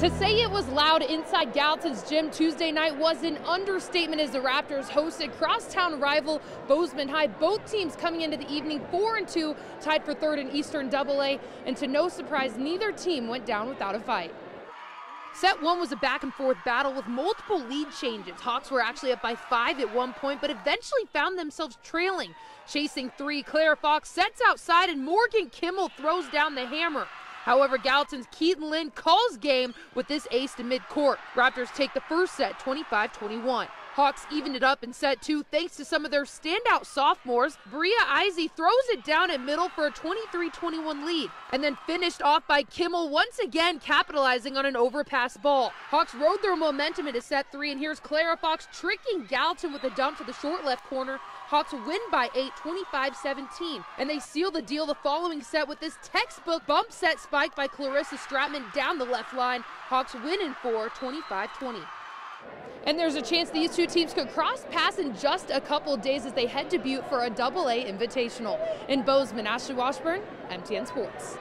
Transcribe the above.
To say it was loud inside Gallatin's gym Tuesday night was an understatement as the Raptors hosted crosstown rival Bozeman High. Both teams coming into the evening 4 and 2, tied for third in Eastern AA, and to no surprise, neither team went down without a fight. Set one was a back and forth battle with multiple lead changes. Hawks were actually up by five at one point, but eventually found themselves trailing. Chasing three, Clara Fox sets outside and Morgan Kimmel throws down the hammer. However, Gallatin's Keaton Lynn calls game with this ace to midcourt. Raptors take the first set 25 21. Hawks evened it up in set two thanks to some of their standout sophomores. Bria Izey throws it down at middle for a 23-21 lead, and then finished off by Kimmel once again capitalizing on an overpass ball. Hawks rode their momentum into set three, and here's Clara Fox tricking Gallatin with a dump to the short left corner. Hawks win by 8, 25-17, and they seal the deal the following set with this textbook bump set spike by Clarissa Stratman down the left line. Hawks win in 4, 25-20. And there's a chance these two teams could cross paths in just a couple days as they head to Butte for a double A invitational. In Bozeman, Ashley Washburn, MTN Sports.